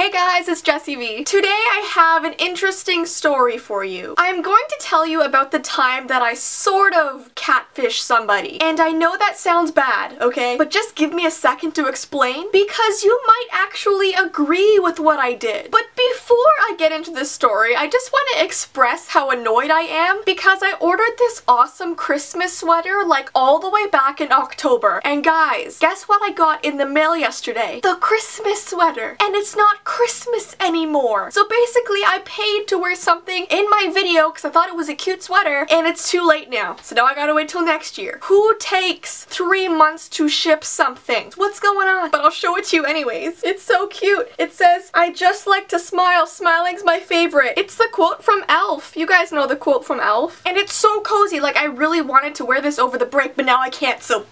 Hey guys, it's Jessii Vee. Today I have an interesting story for you. I'm going to tell you about the time that I sort of catfished somebody. And I know that sounds bad, okay? But just give me a second to explain because you might actually agree with what I did. But before I get into this story, I just want to express how annoyed I am because I ordered this awesome Christmas sweater like all the way back in October. And guys, guess what I got in the mail yesterday? The Christmas sweater. And it's not Christmas anymore. So basically I paid to wear something in my video because I thought it was a cute sweater and it's too late now. So now I gotta wait till next year. Who takes three months to ship something? What's going on? But I'll show it to you anyways. It's so cute. It says, I just like to smile. Smiling's my favorite. It's the quote from Elf. You guys know the quote from Elf. And it's so cozy. Like I really wanted to wear this over the break, but now I can't. So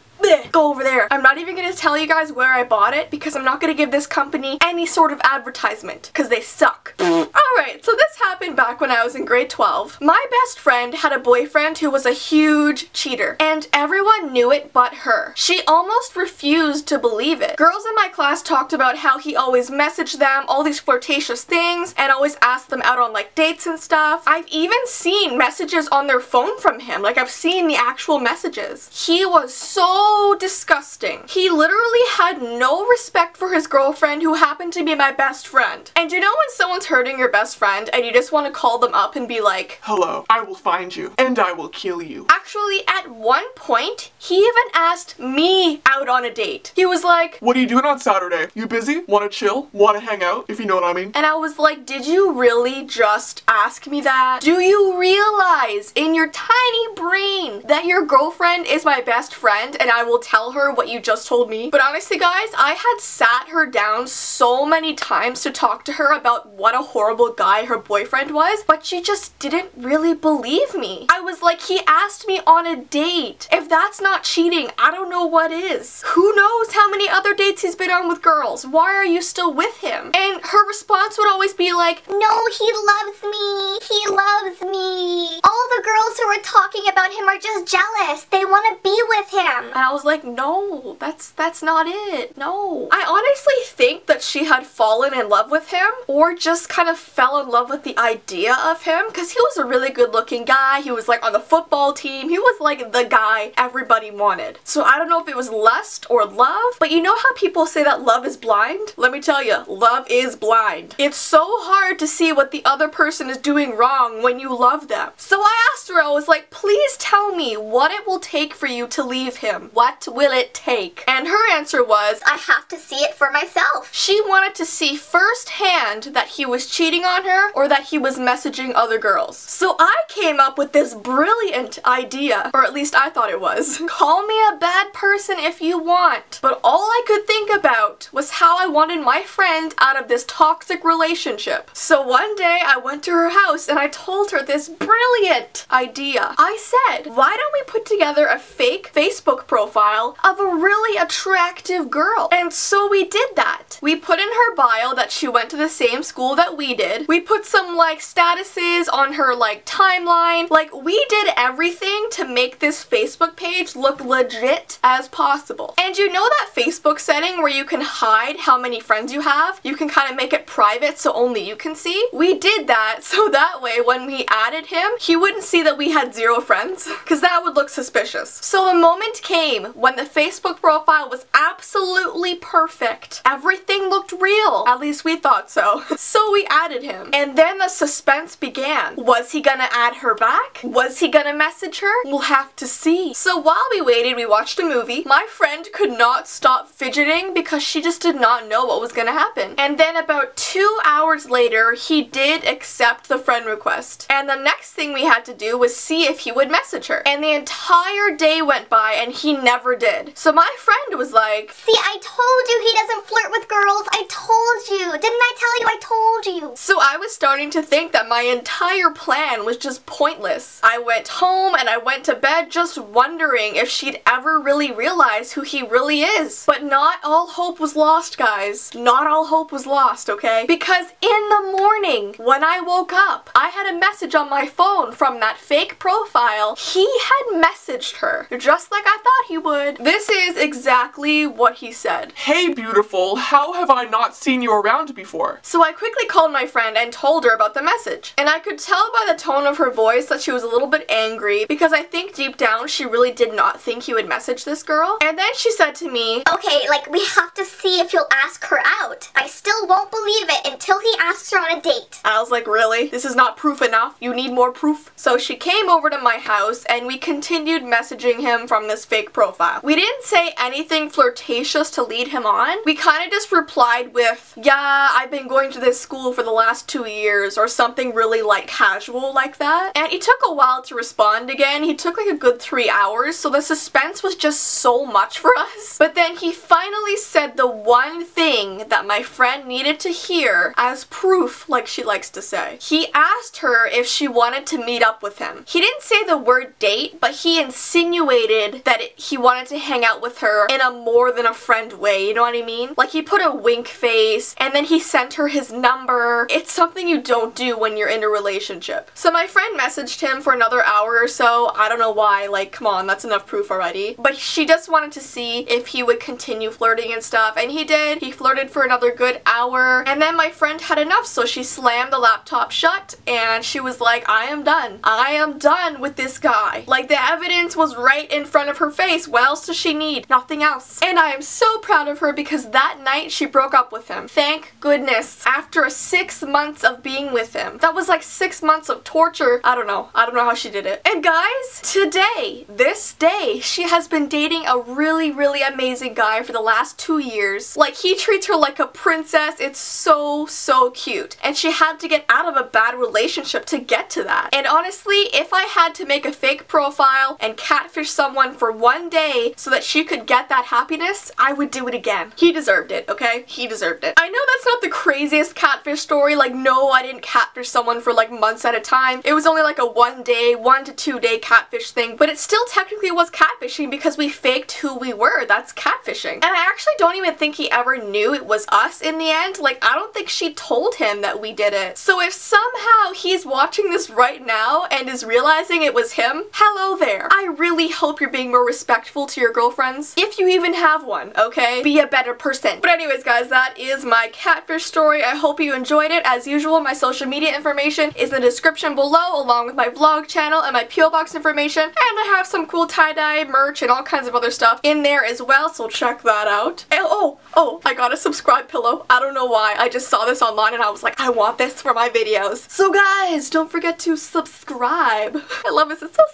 Go over there. I'm not even to tell you guys where I bought it because I'm not to give this company any sort of advertisement because they suck. Alright, so this happened back when I was in grade 12. My best friend had a boyfriend who was a huge cheater and everyone knew it but her. She almost refused to believe it. Girls in my class talked about how he always messaged them all these flirtatious things and always asked them out on like dates and stuff. I've even seen messages on their phone from him. Like I've seen the actual messages. He was so disgusting. He literally had no respect for his girlfriend who happened to be my best friend. And you know when someone's hurting your best friend and you just want to call them up and be like, Hello, I will find you, and I will kill you. Actually, at one point, he even asked me out on a date. He was like, What are you doing on Saturday? You busy? Wanna chill? Wanna hang out? If you know what I mean. And I was like, did you really just ask me that? Do you realize in your tiny brain that your girlfriend is my best friend and I will tell her what you just told me? But honestly guys, I had sat her down so many times to talk to her about what a horrible guy her boyfriend was, but she just didn't really believe me. I was like, he asked me on a date. If that's not cheating, I don't know what is. Who knows how many other dates he's been on with girls? Why are you still with him? And her response would always be like, No, he loves me. He loves me. All the girls who are talking about him are just jealous. They want to be with him. And I was like, no, that's that's not it. No. I honestly think that she had fallen in love with him or just kind of fell in love with the idea of him because he was a really good looking guy. He was like on the football team. He was like the guy everybody wanted. So I don't know if it was lust or love, but you know how people say that love is blind? Let me tell you, love is blind. It's so hard to see what the other person is doing wrong when you love them. So I asked her, I was like, please tell me what it will take for you to leave him. What will it take? And her answer was, I have to see it for myself. she wanted to see firsthand that he was cheating on her or that he was messaging other girls. So I came up with this brilliant idea, or at least I thought it was. Call me a bad person if you want. But all I could think about was how I wanted my friend out of this toxic relationship. So one day I went to her house and I told her this brilliant idea. I said, why don't we put together a fake Facebook profile of a really attractive girl? And so we did that. We put in her bio that she went to the same school that we did. We put some like statuses on her like timeline. Like we did everything to make this Facebook page look legit as possible. And you know that Facebook setting where you can hide how many friends you have? You can kind of make it private so only you can see? We did that so that way when we added him, he wouldn't see that we had zero friends because that would look suspicious. So the moment came when the Facebook profile was absolutely perfect. Everything looked real. At least we thought so. so we added him. And then the suspense began. Was he gonna add her back? Was he gonna message her? We'll have to see. So while we waited, we watched a movie. My friend could not stop fidgeting because she just did not know what was gonna happen. And then about two hours later, he did accept the friend request. And the next thing we had to do was see if he would message her. And the entire day went by and he never did. So my friend was like, See, I told you he doesn't flirt with girls. I told you. Didn't I tell you? I told you. So I was starting to think that my entire plan was just pointless. I went home and I went to bed just wondering if she'd ever really realize who he really is. But not all hope was lost, guys. Not all hope was lost, okay? Because in the morning, when I woke up, I had a message on my phone from that fake profile. He had messaged her, just like I thought he would. This is exactly what he said. Hey, beautiful, how have I not seen you around before? So I quickly called my friend and told her about the message. And I could tell by the tone of her voice that she was a little bit angry because I think deep down she really did not think he would message this girl. And then she said to me, Okay, like we have to see if he'll ask her out. I still won't believe it until he asks her on a date. I was like, really? This is not proof enough? You need more proof? So she came over to my house and we continued messaging him from this fake profile. We didn't say anything flirtatious to lead him on. We kind of just replied with, yeah, I've been going to this school for the last two years or something really like casual like that. And it took a while to respond again. He took like a good three hours, so the suspense was just so much for us. But then he finally said the one thing that my friend needed to hear as proof, like she likes to say. He asked her if she wanted to meet up with him. He didn't say the word date, but he insinuated that he wanted to hang out with her in a more than a friend way, you know what I mean? Like he put a wink face and then he sent her his number. It's something you don't do when you're in a relationship. So my friend messaged him for another hour or so. I don't know why, like come on, that's enough proof already. But she just wanted to see if he would continue flirting and stuff and he did. He flirted for another good hour and then my friend had enough so she slammed the laptop shut and she was like, I am done. I am done with this guy. Like the evidence was right in front of her face. What else does she need? Nothing else. And I am so proud of her because that night she broke up with him. Thank goodness. After six months of being with him. That was like six months of torture. I don't know. I don't know how she did it. And guys, today, this day, she has been dating a really, really amazing guy for the last two years. Like he treats her like a princess. It's so, so cute. And she had to get out of a bad relationship to get to that. And honestly, if I had to make a fake profile and catfish someone for one day so that she could get that happiness, I would do it again. He deserved it, okay? He deserved it. I know that's not the craziest catfish story. Like, no, I didn't catfish someone for like months at a time. It was only like a one day, one to two day catfish thing, but it still technically was catfishing because we faked who we were. That's catfishing. And I actually don't even think he ever knew it was us in the end. Like, I don't think she told him that we did it. So if somehow he's watching this right now and is realizing it was him, hello there. I really hope you're being more respectful to your girlfriends. If you even have one, okay? Be a better person. But anyways, guys, that is my catfish story. I hope you enjoyed it. As usual, my social media information is in the description below, along with my vlog channel and my P.O. Box information. And I have some cool tie-dye merch and all kinds of other stuff in there as well, so check that out. And oh, oh, I got a subscribe pillow. I don't know why. I just saw this online and I was like, I want this for my videos. So guys, don't forget to subscribe. I love this. It's so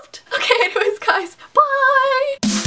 soft. Okay, anyways, guys, bye.